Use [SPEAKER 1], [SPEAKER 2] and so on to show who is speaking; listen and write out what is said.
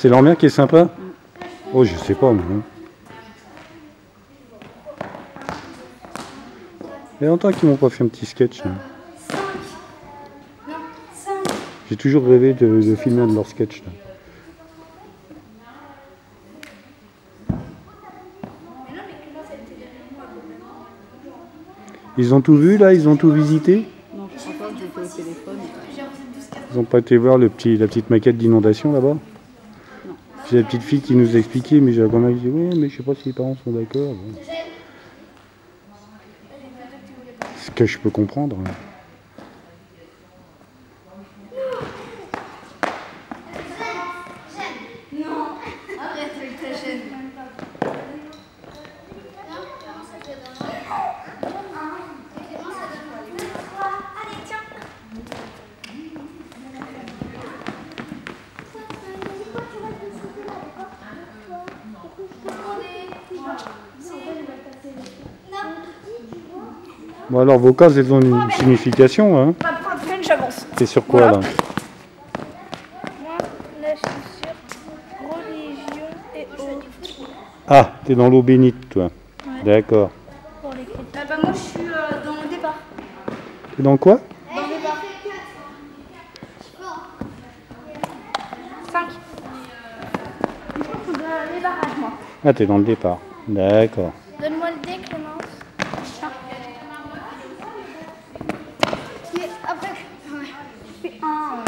[SPEAKER 1] C'est leur mère qui est sympa Oh, je sais pas, moi. hein. Il y a longtemps qu'ils m'ont pas fait un petit sketch. là. J'ai toujours rêvé de, de filmer un de leurs sketchs. là. Ils ont tout vu là? Ils ont tout visité?
[SPEAKER 2] Non, je crois pas que j'étais au téléphone.
[SPEAKER 1] Ils n'ont pas été voir le petit, la petite maquette d'inondation là-bas? J'ai la petite fille qui nous expliquait, mais j'ai grand-mère qui dit Oui, mais je sais pas si les parents sont d'accord. Ce que je peux comprendre. Bon, alors vos cases, elles ont une signification. Hein
[SPEAKER 3] j'avance.
[SPEAKER 1] C'est sur quoi
[SPEAKER 3] Voilà.
[SPEAKER 1] là
[SPEAKER 3] Moi, là, je suis sur religion et eau.
[SPEAKER 1] Ah, t'es dans l'eau bénite, toi. D'accord.
[SPEAKER 3] Pour les. Ah bah moi, je suis euh, dans le départ.
[SPEAKER 1] T'es dans quoi?
[SPEAKER 3] Dans le départ. 5.
[SPEAKER 1] Ah, t'es dans le départ. D'accord. Donne-moi le dé, Clémence. Ah.